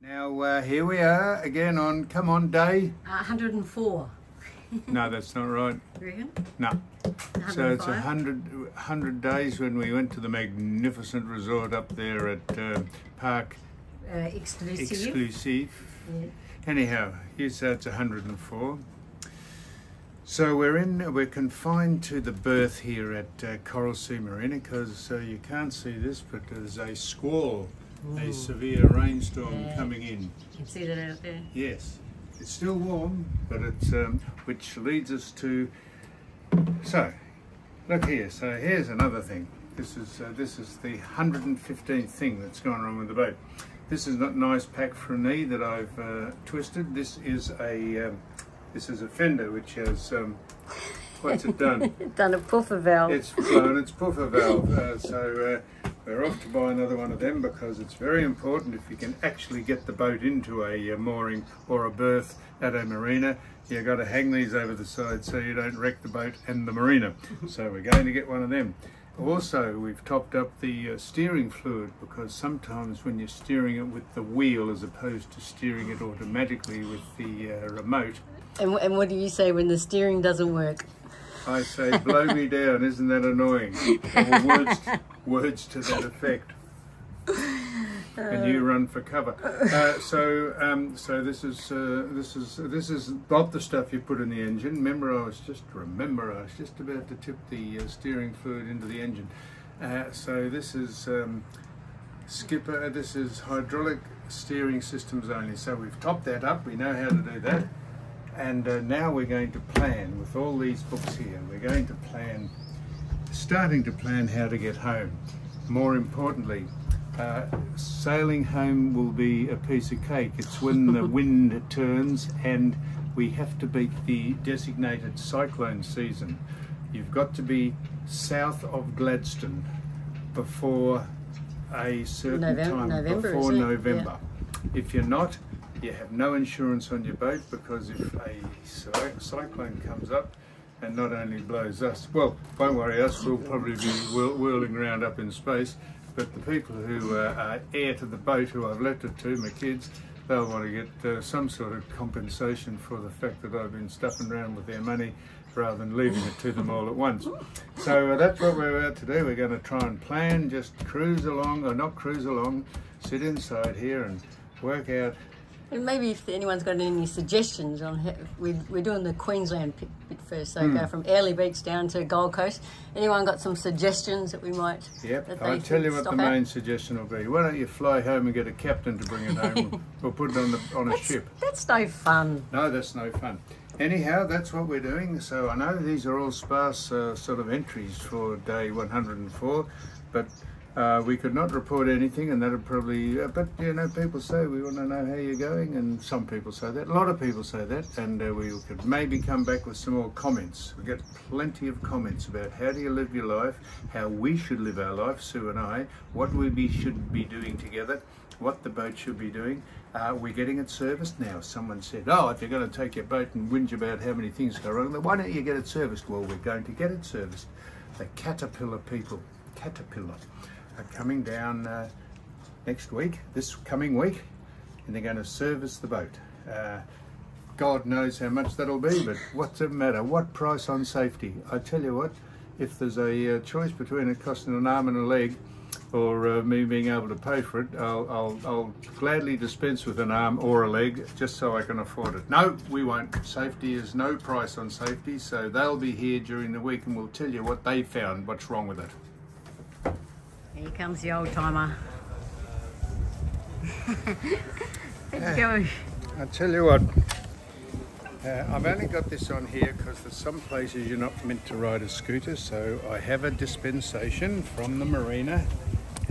Now uh, here we are again on Come On Day. Uh, 104. No, that's not right. Reckon? No. So it's hundred, 100 days when we went to the magnificent resort up there at uh, Park Uh, exclusive. Exclusive. Yeah. Anyhow, you say it's 104. So we're in, we're confined to the berth here at uh, Coral Sea Marina because uh, you can't see this, but there's a squall, a severe rainstorm Yeah. coming in. You can see that out there. Yes, it's still warm, but it's um, which leads us to. So, look here. So here's another thing. This is uh, this is the 115th thing that's gone wrong with the boat. This is not nice pack for a knee that I've uh, twisted. This is a um, this is a fender which has um, what's it done? Done a puffer valve. It's blown its puffer valve. Uh, so uh, we're off to buy another one of them because it's very important if you can actually get the boat into a, uh mooring or a berth at a marina. You've got to hang these over the side so you don't wreck the boat and the marina. So we're going to get one of them. Also, we've topped up the uh, steering fluid because sometimes when you're steering it with the wheel as opposed to steering it automatically with the uh, remote, and, and what do you say when the steering doesn't work? I say, blow me down, isn't that annoying? Or words, words to that effect. And you run for cover. Uh, so, um, so this is uh, this is this is not the stuff you put in the engine. Remember, I was just remember I was just about to tip the uh, steering fluid into the engine. Uh, so this is um, skipper. This is hydraulic steering systems only. So we've topped that up. We know how to do that. And uh, now we're going to plan with all these books here. We're going to plan, starting to plan how to get home. More importantly, uh, sailing home will be a piece of cake. It's when the wind turns and we have to beat the designated cyclone season. You've got to be south of Gladstone before a certain Novem- time, November, before? November. If you're not, you have no insurance on your boat because if a cyclone comes up and not only blows us, well, won't worry us, we'll probably be whirl- whirling around up in space, but the people who uh, are heir to the boat who I've left it to, my kids, they'll want to get uh, some sort of compensation for the fact that I've been stuffing around with their money rather than leaving it to them all at once. So uh, that's what we're about to do. We're going to try and plan, just cruise along, or not cruise along, sit inside here and work out And maybe if anyone's got any suggestions on how, we're, we're doing the Queensland bit, bit first, so go from Airlie Beach down to Gold Coast. Anyone got some suggestions that we might? Yep, I'll tell you what the at? main suggestion will be. Why don't you fly home and get a captain to bring it home or put it on, the, on a That's, ship? that's no fun. No, that's no fun. Anyhow, that's what we're doing. So I know these are all sparse uh, sort of entries for day 104, but uh, we could not report anything, and that'd probably. Uh, but you know, people say we want to know how you're going, and some people say that. A lot of people say that, and uh, we could maybe come back with some more comments. We get plenty of comments about how do you live your life, how we should live our life, Sue and I, what we be, should be doing together, what the boat should be doing. We're getting it serviced now. Someone said, "Oh, if you're going to take your boat and whinge about how many things go wrong, then why don't you get it serviced?" Well, we're going to get it serviced. The Caterpillar people, Caterpillar, coming down uh, next week, this coming week, and they're going to service the boat. Uh, God knows how much that'll be, but what's it matter? What price on safety? I tell you what, if there's a uh, choice between it costing an arm and a leg, or uh, me being able to pay for it, I'll, I'll, I'll gladly dispense with an arm or a leg just so I can afford it. No, we won't. Safety is no price on safety, so they'll be here during the week and we'll tell you what they found, what's wrong with it. Here comes the old timer. Let's go. I tell you what, uh, I've only got this on here because there's some places you're not meant to ride a scooter, so I have a dispensation from the marina.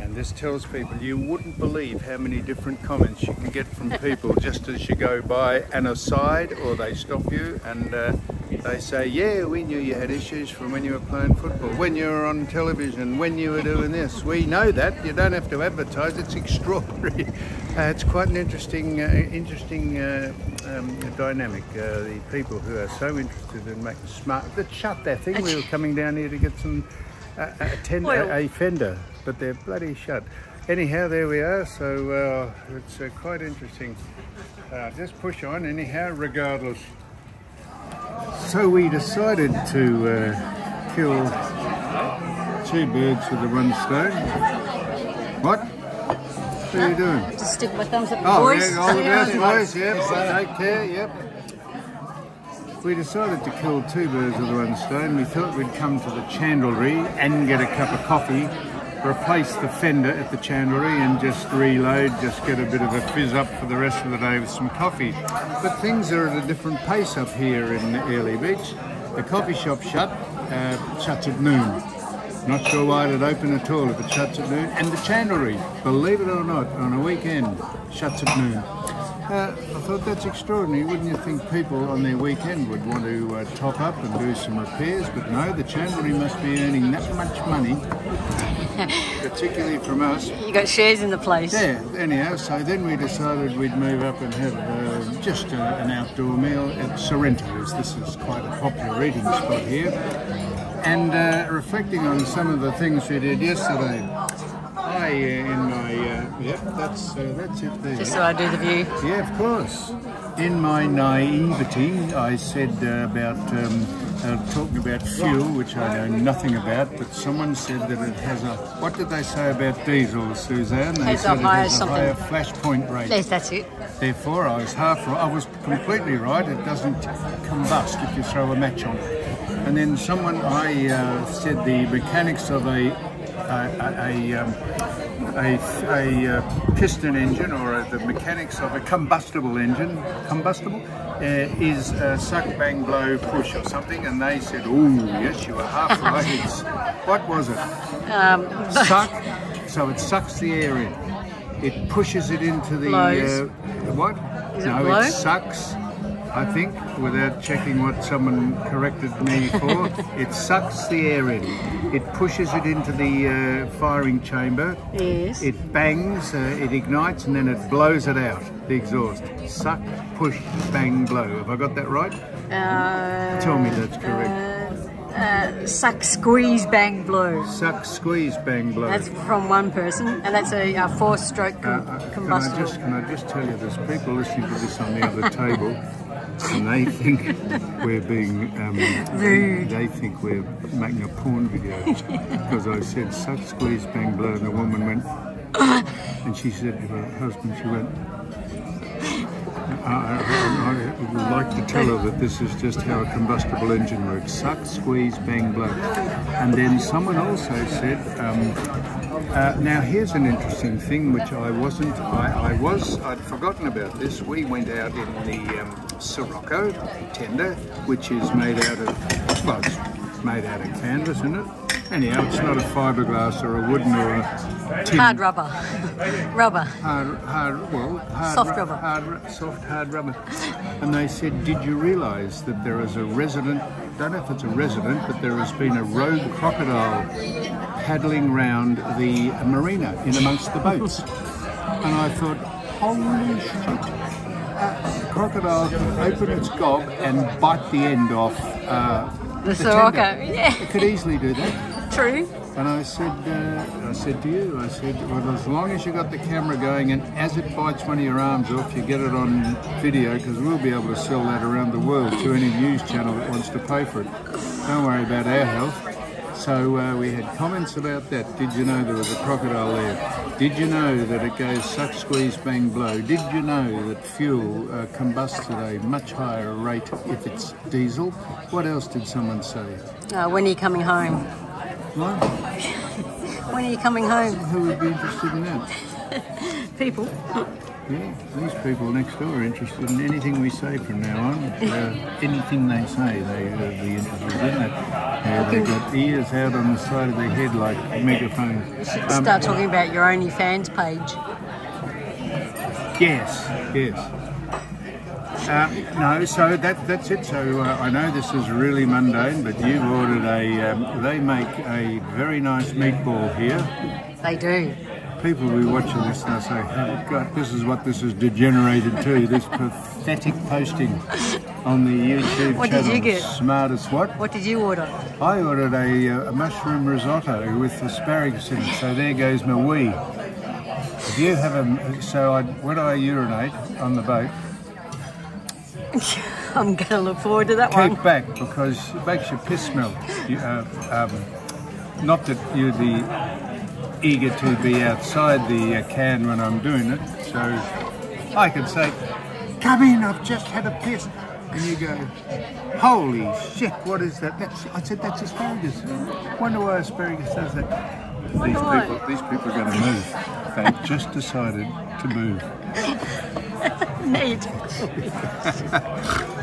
And this tells people you wouldn't believe how many different comments you can get from people just as you go by an aside or they stop you and uh, they say, Yeah, we knew you had issues from when you were playing football, when you were on television, when you were doing this. We know that. You don't have to advertise, it's extraordinary. Uh, it's quite an interesting, uh, interesting uh, um, dynamic. Uh, the people who are so interested in making smart. But shut that thing. We were coming down here to get some uh, a, ten, Oil. a, a fender, but they're bloody shut. anyhow, there we are. So uh, it's uh, quite interesting. Uh, just push on anyhow, regardless. So we decided to uh, kill two birds with the one stone. What? What are you doing? Just stick my thumbs up, Oh, boys. yeah, all the best, boys. Yep, take care. Yep. We decided to kill two birds with one stone. We thought we'd come to the chandlery and get a cup of coffee, replace the fender at the chandlery, and just reload, just get a bit of a fizz up for the rest of the day with some coffee. But things are at a different pace up here in Airlie Beach. The coffee shop shut, uh, shuts at noon. Not sure why it'd open at all if it shuts at noon. And the chandlery, believe it or not, on a weekend, shuts at noon. Uh, I thought that's extraordinary. Wouldn't you think people on their weekend would want to uh, top up and do some repairs? But no, the chandlery must be earning that much money, particularly from us. You got shares in the place. Yeah, anyhow, so then we decided we'd move up and have uh, just uh, an outdoor meal at Sorrento's. This is quite a popular eating spot here. And uh, reflecting on some of the things we did yesterday, I, uh, in yep, that's, uh, that's it there. Just so I do the view. Yeah, of course. In my naivety, I said uh, about um, uh, talking about fuel, which I know nothing about, but someone said that it has a. What did they say about diesel, Suzanne? They Has a said it higher has a higher flash point rate. Yes, that's it. Therefore, I was half right. I was completely right. It doesn't combust if you throw a match on it. And then someone, I uh, said the mechanics of a a, a, a, um, a, a uh, piston engine or uh the mechanics of a combustible engine, combustible, uh, is uh, suck, bang, blow, push or something. And they said, oh, yes, you were half right. It's, what was it? Um, Suck, so it sucks the air in. It pushes it into the Blows. uh, what? Is it no, blow? it sucks. I think, without checking what someone corrected me for, it sucks the air in. It pushes it into the uh, firing chamber. yes. It bangs, uh, it ignites, and then it blows it out. The exhaust. Suck, push, bang, blow. Have I got that right? Uh, Tell me that's correct. Uh, uh, suck, squeeze, bang, blow. Suck, squeeze, bang, blow. That's from one person, and that's a, four-stroke Uh, com- can I just can I just tell you, there's people listening to this on the other table, and they think we're being um, Rude. They think we're making a porn video because I said suck, squeeze, bang, blow, and the woman went, and she said to her husband, she went. I, I, I would like to tell her that this is just how a combustible engine works. Suck, squeeze, bang, blow. And then someone also said, um, uh, now here's an interesting thing which I wasn't, I, I was, I'd forgotten about this. We went out in the um, Sirocco tender, which is made out of, well, it's made out of canvas, isn't it? Anyhow, it's not a fiberglass or a wooden or a tin. Hard rubber. rubber. Hard, hard, well, hard Soft ru- rubber. hard, soft, hard rubber. And they said, did you realise that there is a resident, don't know if it's a resident, but there has been a rogue crocodile paddling round the marina in amongst the boats. and I thought, holy shit. A crocodile can open its gob and bite the end off uh, The. Sirocco, yeah. It could easily do that. True. And I said, uh, I said to you, I said, well, as long as you got the camera going, and as it bites one of your arms off, you get it on video, because we'll be able to sell that around the world to any news channel that wants to pay for it. Don't worry about our health. So uh, we had comments about that. Did you know there was a crocodile there? Did you know that it goes suck, squeeze, bang, blow? Did you know that fuel uh, combusts at a much higher rate if it's diesel? What else did someone say? Uh, when are you coming home? When are you coming home? Who would be interested in that? People. Yeah, these people next door are interested in anything we say from now on. Uh, anything they say, they will be interested in it. Uh, they've got ears out on the side of their head like megaphones. Um, Start talking about your OnlyFans page. Yes, yes. Uh, no, so that that's it. So uh, I know this is really mundane, but you've ordered a. Um, they make a very nice meatball here. They do. People will be watching this and they'll say, oh, God, this is what this has degenerated to, this pathetic posting on the YouTube What did you get? Smartest what? What did you order? I ordered a, uh, a mushroom risotto with asparagus in it, so there goes my wee. if you have a so I, when I urinate on the boat, I'm going to look forward to that keep one. back because it makes your piss smell. You, uh, um, not that you're be eager to be outside the uh, can when I'm doing it, so I can say, "Come in, I've just had a piss," and you go, "Holy shit, what is that?" That's, I said, "That's asparagus." Wonder why asparagus does that. These people, these people are going to move. They've just decided to move. Neat.